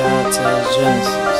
Shout out to Genesis.